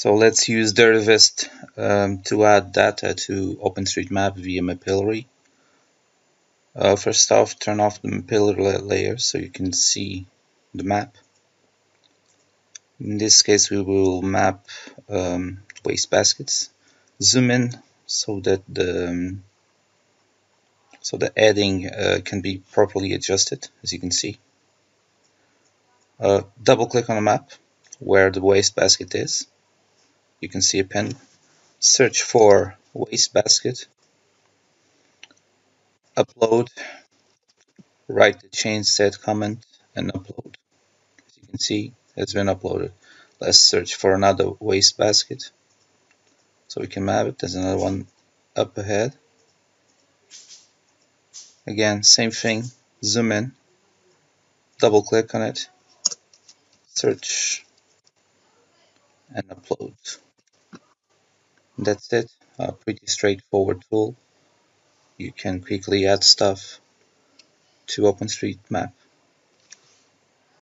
So let's use Deriviste um, to add data to OpenStreetMap via Mapillary. Uh, first off, turn off the Mapillary layer so you can see the map. In this case, we will map um, waste baskets. Zoom in so that the um, so the adding uh, can be properly adjusted, as you can see. Uh, double click on the map where the waste basket is you can see a pin. Search for waste basket. Upload. Write the change set comment and upload. As you can see, it has been uploaded. Let's search for another waste basket. So we can map it. There's another one up ahead. Again, same thing. Zoom in. Double click on it. Search and upload. That's it. A pretty straightforward tool. You can quickly add stuff to OpenStreetMap.